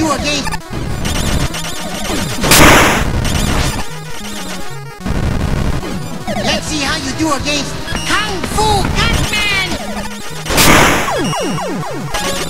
do again. Let's see how you do against Kung Fu Gunman!